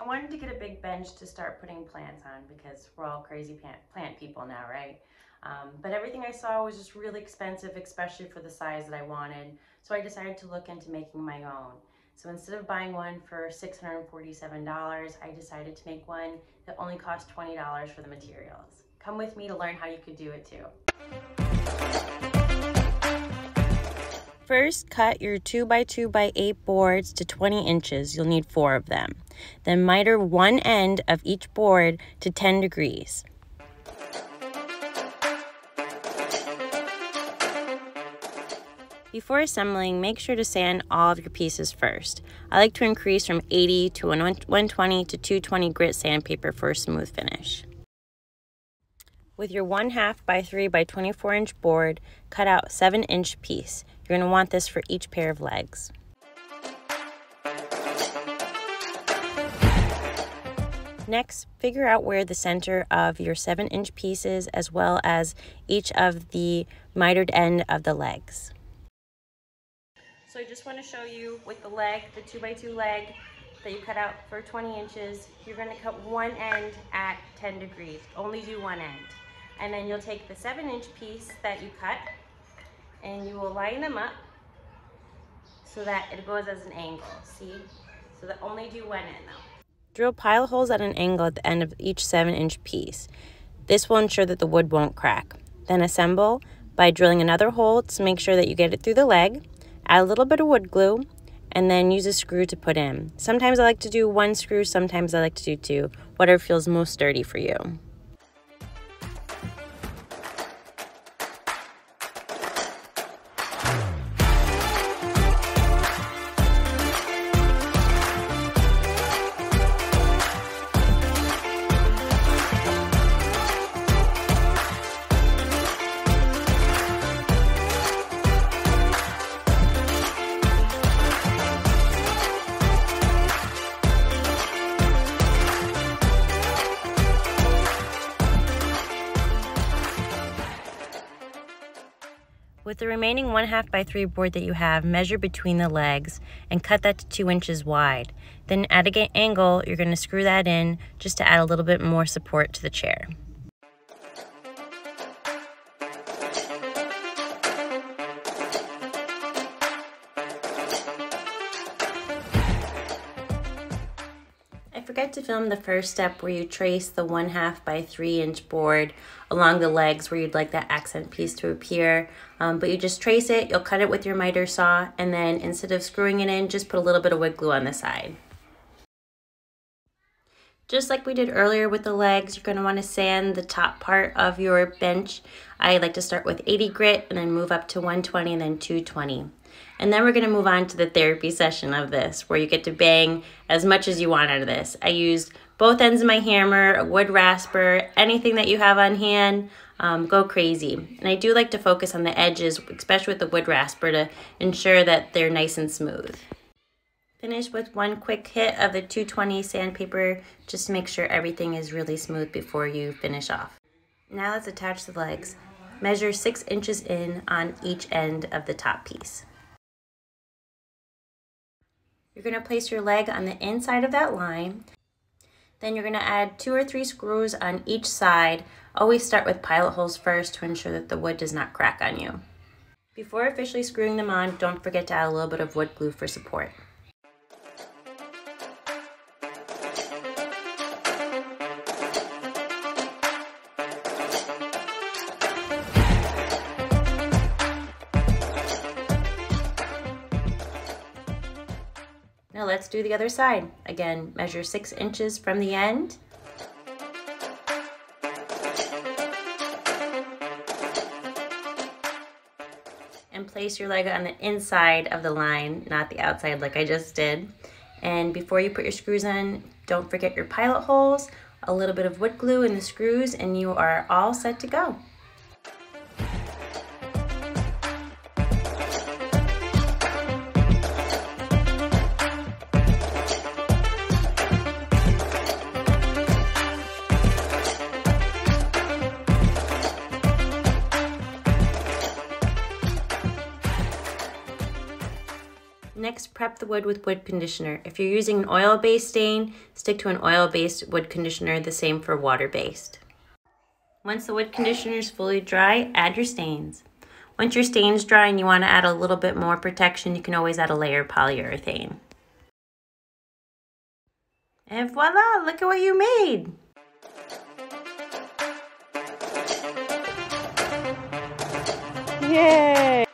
I wanted to get a big bench to start putting plants on because we're all crazy plant, people now, right? Um, but everything I saw was just really expensive, especially for the size that I wanted. So I decided to look into making my own. So instead of buying one for $647, I decided to make one that only cost $20 for the materials. Come with me to learn how you could do it too. First, cut your 2 by 2 by 8 boards to 20 inches. You'll need four of them. Then miter one end of each board to 10 degrees. Before assembling, make sure to sand all of your pieces first. I like to increase from 80 to 120 to 220 grit sandpaper for a smooth finish. With your 1 half by 3 by 24 inch board, cut out 7 inch piece. You're going to want this for each pair of legs. Next, figure out where the center of your 7 inch pieces as well as each of the mitered end of the legs. So I just want to show you with the leg, the 2x2 leg that you cut out for 20 inches, you're going to cut one end at 10 degrees. Only do one end. And then you'll take the 7 inch piece that you cut and you will line them up so that it goes as an angle. See? So that only do one end though. Drill pilot holes at an angle at the end of each 7 inch piece. This will ensure that the wood won't crack. Then assemble by drilling another hole to make sure that you get it through the leg Add a little bit of wood glue and then use a screw to put in. Sometimes I like to do one screw, sometimes I like to do two, whatever feels most sturdy for you. With the remaining 1 half by 3 board that you have, measure between the legs and cut that to 2 inches wide. Then at an angle, you're going to screw that in just to add a little bit more support to the chair. Forget to film the first step where you trace the one half by three inch board along the legs where you'd like that accent piece to appear. Um, but you just trace it, you'll cut it with your miter saw, and then instead of screwing it in, just put a little bit of wood glue on the side. Just like we did earlier with the legs, you're gonna wanna sand the top part of your bench. I like to start with 80 grit and then move up to 120 and then 220. And then we're gonna move on to the therapy session of this, where you get to bang as much as you want out of this. I used both ends of my hammer, a wood rasper, anything that you have on hand, um, go crazy. And I do like to focus on the edges, especially with the wood rasper, to ensure that they're nice and smooth. Finish with one quick hit of the 220 sandpaper, just to make sure everything is really smooth before you finish off. Now let's attach the legs. Measure six inches in on each end of the top piece. You're going to place your leg on the inside of that line. Then you're going to add two or three screws on each side. Always start with pilot holes first to ensure that the wood does not crack on you. Before officially screwing them on, don't forget to add a little bit of wood glue for support. Let's do the other side. Again, measure six inches from the end. And place your leg on the inside of the line, not the outside like I just did. And before you put your screws in, don't forget your pilot holes, a little bit of wood glue in the screws, and you are all set to go. Next, prep the wood with wood conditioner. If you're using an oil-based stain, stick to an oil-based wood conditioner, the same for water-based. Once the wood conditioner is fully dry, add your stains. Once your stain's dry and you want to add a little bit more protection, you can always add a layer of polyurethane. And voila, look at what you made! Yay!